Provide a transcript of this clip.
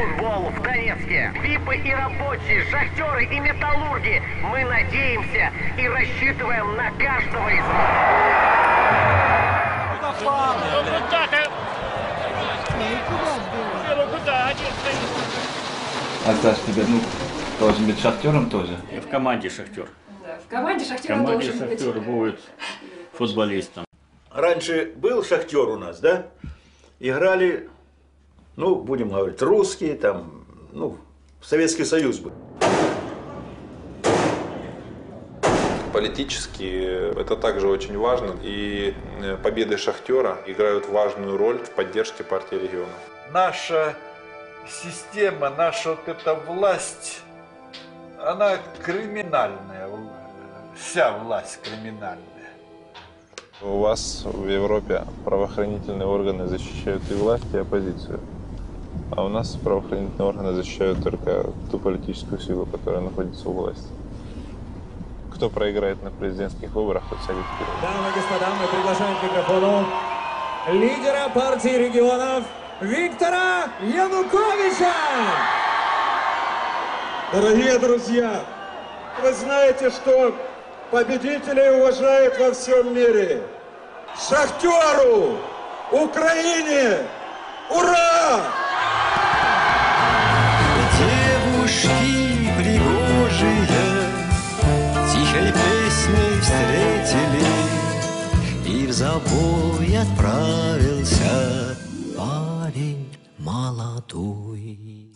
футбол в Донецке. Випы и рабочие, шахтеры и металлурги. Мы надеемся и рассчитываем на каждого из вас. Ну куда ты? Ну куда? А Саш, тебе, ну, должен быть шахтером тоже? В команде Шахтер. В команде В Шахтера команде должен быть. Шахтер будет футболистом. Раньше был шахтер у нас, да? Играли, ну, будем говорить, русские, там, ну, Советский Союз был. Политически это также очень важно. И э, победы Шахтера играют важную роль в поддержке партии регионов. наша система, наша вот эта власть, она криминальная, вся власть криминальная. У вас в Европе правоохранительные органы защищают и власть, и оппозицию. А у нас правоохранительные органы защищают только ту политическую силу, которая находится у власти. Кто проиграет на президентских выборах, тот сядет в тюрьму. Дамы и господа, мы приглашаем к микрофону лидера партии регионов Виктора Януковича! Дорогие друзья, вы знаете, что победителей уважают во всем мире. Шахтеру! Украине! Ура! Забой отправился парень молодой.